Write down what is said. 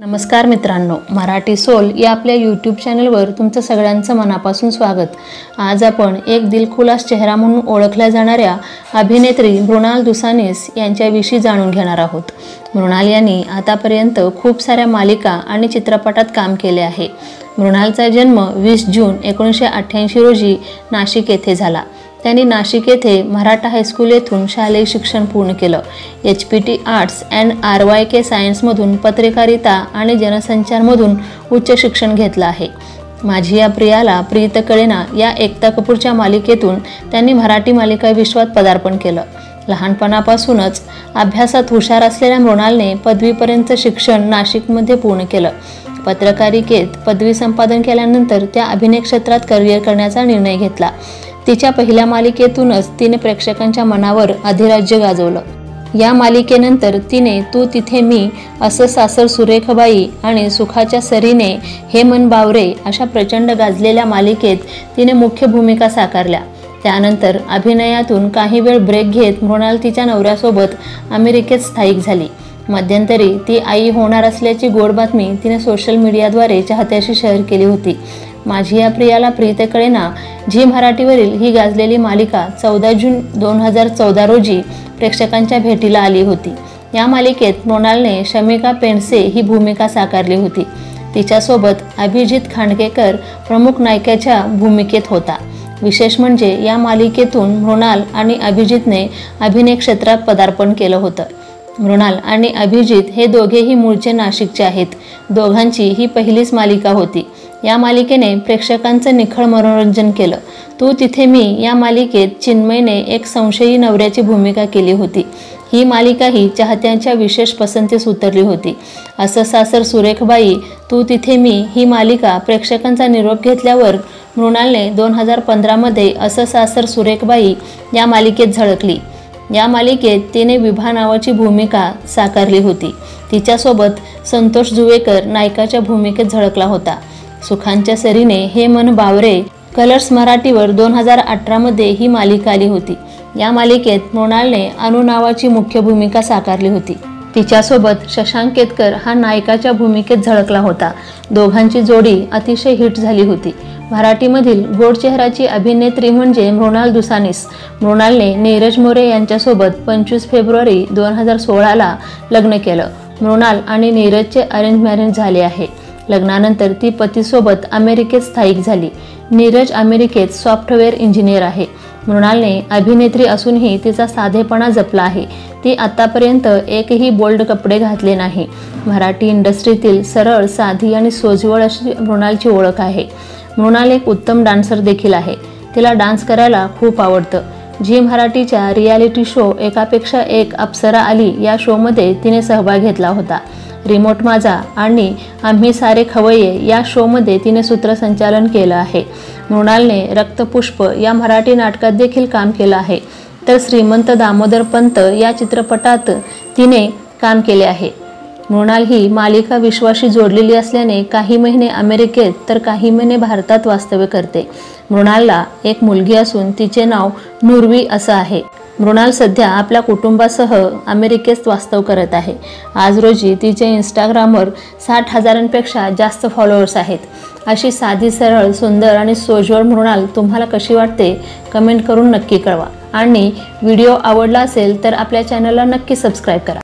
नमस्कार मित्रांनो मराठी सोल या आपल्या यूट्यूब चॅनलवर तुमचं सगळ्यांचं मनापासून स्वागत. आज आपण एक दिलखुलास चेहरा म्हणून ओळखल्या जाणाऱ्या अभिनेत्री मृणाल दुसानीस यांच्याविषयी जाणून घेणार आहोत. मृणाल यांनी आतापर्यंत खूप साऱ्या मालिका आणि चित्रपटात काम केले आहे. मृणालचा जन्म वीस जून एकोणीसशे अठ्ठ्याऐंशी रोजी नाशिक येथे झाला. त्यांनी नाशिक येथे मराठा हायस्कूल येथून शालेय शिक्षण पूर्ण केलं. H P T arts and R Y K सायन्समधून पत्रकारिता आणि जनसंचारमधून उच्च शिक्षण घेतलं आहे. माझी या प्रियाला प्रीत कळेना या एकता कपूरच्या मालिकेतून त्यांनी मराठी मालिका विश्वात पदार्पण केलं. लहानपणापासूनच अभ्यासात हुशार असलेल्या मृणालने पदवीपर्यंत शिक्षण नाशिकमध्ये पूर्ण केलं. पत्रकारिकेत पदवी संपादन केल्यानंतर त्या अभिनय क्षेत्रात करिअर करण्याचा निर्णय घेतला. तिच्या पहिल्या मालिकेतूनच तिने प्रेक्षकांच्या मनावर अधिराज्य गाजवलं. या मालिकेनंतर तिने तू तिथे मी असं सासर सुरेखबाई आणि सुखाच्या सरीने हे मन बावरे अशा प्रचंड गाजलेल्या मालिकेत तिने मुख्य भूमिका साकारल्या. त्यानंतर अभिनयातून काही वेळ ब्रेक घेत मृणाल तिच्या नवऱ्यासोबत अमेरिकेत स्थायिक झाली. मध्यंतरी ती आई होणार असल्याची गोड बातमी तिने सोशल मीडियाद्वारे चाहत्याशी शेअर केली होती. माझी या प्रियाला प्रीत कळेना झी मराठीवरील ही गाजलेली मालिका चौदा जून दोन हजार चौदा रोजी प्रेक्षकांच्या भेटीला आली होती. या मालिकेत मृणालने शमिका पेंडसे ही भूमिका साकारली होती. तिच्यासोबत अभिजित खांडकेकर प्रमुख नायिकेच्या भूमिकेत होता. विशेष म्हणजे या मालिकेतून मृणाल आणि अभिजितने अभिनय क्षेत्रात पदार्पण केलं होतं. मृणाल आणि अभिजित हे दोघेही मूळचे नाशिकचे आहेत. दोघांची ही पहिलीच मालिका होती. या मालिकेने प्रेक्षकांचं निखळ मनोरंजन केलं. तू तिथे मी या मालिकेत चिन्मयने एक संशयी नवऱ्याची भूमिका केली होती. ही मालिकाही चाहत्यांच्या विशेष पसंतीस उतरली होती. असं सासर सुरेखबाई तू तिथे मी ही मालिका प्रेक्षकांचा निरोप घेतल्यावर मृणालने दोन हजार पंधरामध्ये असं सासर सुरेखबाई या मालिकेत झळकली. या मालिकेत तिने विभा नावाची भूमिका साकारली होती. तिच्यासोबत संतोष जुवेकर नायकाच्या भूमिकेत झळकला होता. सुखांच्या सरीने हे मन बावरे कलर्स मराठीवर दोन हजार अठरामध्ये ही मालिका आली होती. या मालिकेत मृणालने अनु नावाची मुख्य भूमिका साकारली होती. तिच्यासोबत शशांक केतकर हा नायकाच्या भूमिकेत झळकला होता. दोघांची जोडी अतिशय हिट झाली होती. मराठीमधील गोड चेहराची अभिनेत्री म्हणजे मृणाल दुसानीस. मृणालने नीरज मोरे यांच्यासोबत पंचवीस फेब्रुवारी दोन हजार सोळाला लग्न केलं. मृणाल आणि नीरजचे अरेंज मॅरेज झाले आहे. लग्नानंतर ती पतीसोबत अमेरिकेत स्थायिक झाली. नीरज अमेरिकेत सॉफ्टवेअर इंजिनियर आहे. मृणालने अभिनेत्री असूनही तिचा साधेपणा जपला आहे. ती आतापर्यंत एकही बोल्ड कपडे घातले नाही. मराठी इंडस्ट्रीतील सरळ साधी आणि सोजवळ अशी मृणालची ओळख आहे. मृणाल एक उत्तम डान्सर देखील आहे. तिला डान्स करायला खूप आवडतं. झी मराठीच्या रियालिटी शो एकापेक्षा एक अप्सरा आली या शोमध्ये तिने सहभाग घेतला होता. रिमोट माझा आणि आम्ही सारे खवय्ये या शोमध्ये तिने सूत्रसंचालन केलं आहे. मृणालने रक्तपुष्प या मराठी नाटकात देखील काम केलं आहे. तर श्रीमंत दामोदर पंत या चित्रपटात तिने काम केले आहे. मृणाल ही मालिका विश्वाशी जोडलेली असल्याने काही महिने अमेरिकेत तर काही महिने भारतात वास्तव्य करते. मृणालला एक मुलगी असून तिचे नाव नुर्वी असं आहे. मृणाल सध्या आपल्या कुटुंबासह अमेरिकेत वास्तव करत आहे. आज रोजी तिचे इंस्टाग्रामवर साठ हजारांपेक्षा जास्त फॉलोअर्स आहेत. अशी साधी सरळ सुंदर आणि सोज्वळ मृणाल तुम्हाला कशी वाटते? कमेंट करून नक्की कळवा. आणि व्हिडिओ आवडला असेल तर आपल्या चॅनलला नक्की सबस्क्राईब करा.